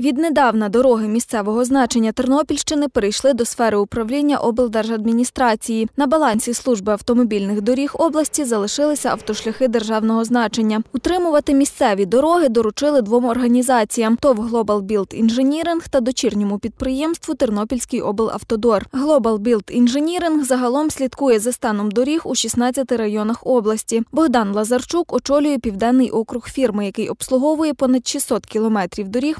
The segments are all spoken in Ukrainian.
Віднедавна дороги місцевого значення Тернопільщини перейшли до сфери управління облдержадміністрації. На балансі служби автомобільних доріг області залишилися автошляхи державного значення. Утримувати місцеві дороги доручили двом організаціям: ТОВ Global Build Engineering та дочірньому підприємству Тернопільський облавтодор. Global Build Engineering загалом слідкує за станом доріг у 16 районах області. Богдан Лазарчук очолює південний округ фірми, який обслуговує понад 600 кілометрів доріг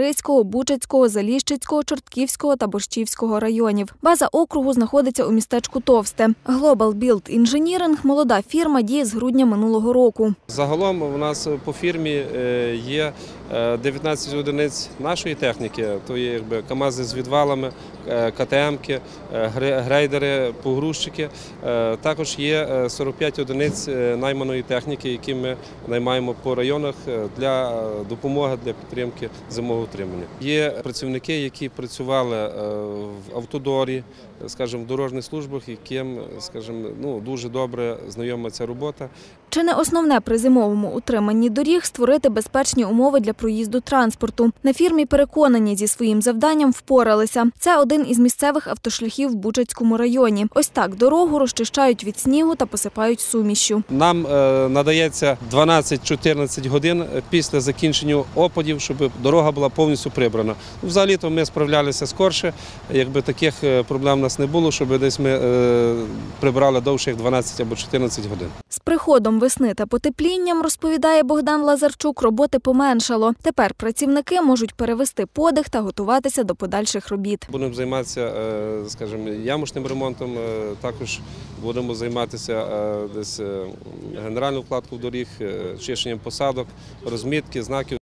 Монастириського, Бучацького, Заліщицького, Чортківського та Борщівського районів. База округу знаходиться у містечку Товсте. Global Build Engineering – молода фірма, діє з грудня минулого року. Загалом у нас по фірмі е, є е, 19 одиниць нашої техніки, то є якби КАМАЗи з відвалами, е, КТМки, е, грейдери, погрузчики. Е, Також є е, 45 одиниць е, найманої техніки, які ми наймаємо по районах е, для е, допомоги для підтримки зимового утримання. Є працівники, які працювали е, в автодорі, е, скажімо, в дорожніх службах, яким, скажімо, ну дуже добре знайома ця робота. Чи не основне при зимовому утриманні доріг створити безпечні умови для проїзду транспорту? На фірмі переконані зі своїм завданням впоралися. Це один із місцевих автошляхів в Бучацькому районі. Ось так дорогу розчищають від снігу та посипають сумішю. Нам е, надається 12-14 годин після закінчення опадів, щоб дорога була повністю прибрана. Взагалі то ми справлялися скорше, якби таких е, проблем у нас не було, щоб десь ми е, прибрали довше як 12 або 14 годин. З приходом весни та потеплінням, розповідає Богдан Лазарчук, роботи поменшало. Тепер працівники можуть перевести подих та готуватися до подальших робіт. Будемо займатися, е, скажімо, ямочним ремонтом. Також будемо займатися десь генеральну вкладку в доріг, чищенням посадок, розмітки, знаків.